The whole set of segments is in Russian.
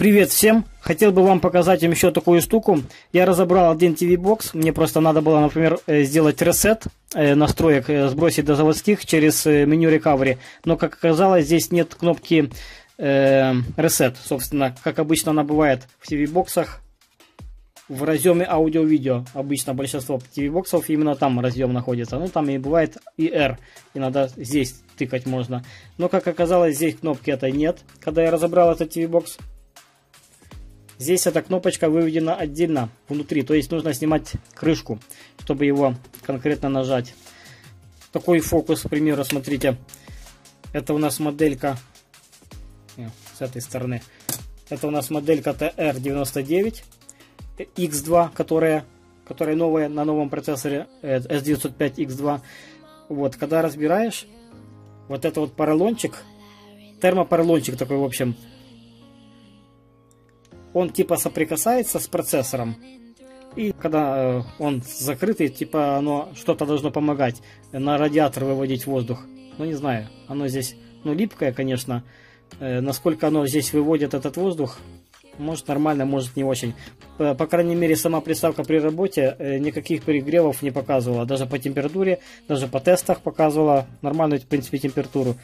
Привет всем! Хотел бы вам показать им еще такую штуку. Я разобрал один TV-бокс. Мне просто надо было, например, э, сделать ресет э, настроек, э, сбросить до заводских через меню Recovery. Но, как оказалось, здесь нет кнопки Reset. Собственно, как обычно она бывает в TV-боксах. В разъеме аудио-видео. Обычно большинство TV-боксов именно там разъем находится. Ну, там и бывает и R. Иногда здесь тыкать можно. Но, как оказалось, здесь кнопки этой нет. Когда я разобрал этот TV-бокс, Здесь эта кнопочка выведена отдельно внутри, то есть нужно снимать крышку, чтобы его конкретно нажать. Такой фокус, к примеру, смотрите. Это у нас моделька э, с этой стороны. Это у нас моделька TR99 X2, которая, которая новая на новом процессоре S905X2. Э, вот, когда разбираешь, вот это вот поролончик, термопоролончик такой, в общем, он типа соприкасается с процессором. И когда э, он закрытый, типа оно что-то должно помогать на радиатор выводить воздух. Ну не знаю, оно здесь, ну липкое, конечно. Э, насколько оно здесь выводит этот воздух, может нормально, может не очень. По, крайней мере, сама приставка при работе э, никаких перегревов не показывала. Даже по температуре, даже по тестах показывала нормальную, в принципе, температуру.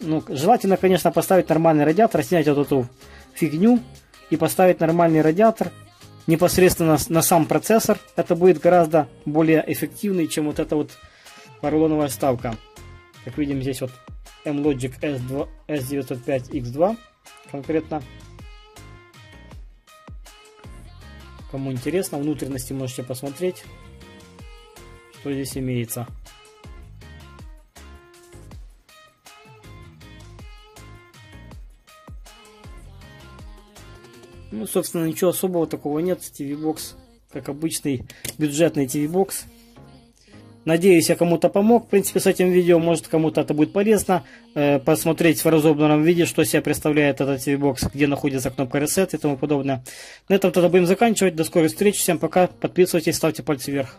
Ну, желательно, конечно, поставить нормальный радиатор, снять вот эту фигню, и поставить нормальный радиатор непосредственно на сам процессор, это будет гораздо более эффективный, чем вот эта вот поролоновая вставка. Как видим, здесь вот M-Logic S2, S905X2 конкретно. Кому интересно, внутренности можете посмотреть, что здесь имеется. Ну, собственно, ничего особого такого нет. TV-бокс, как обычный бюджетный TV-бокс. Надеюсь, я кому-то помог, в принципе, с этим видео. Может, кому-то это будет полезно. Э, посмотреть в разобранном виде, что себя представляет этот TV-бокс, где находится кнопка Reset и тому подобное. На этом тогда будем заканчивать. До скорой встречи. Всем пока. Подписывайтесь, ставьте пальцы вверх.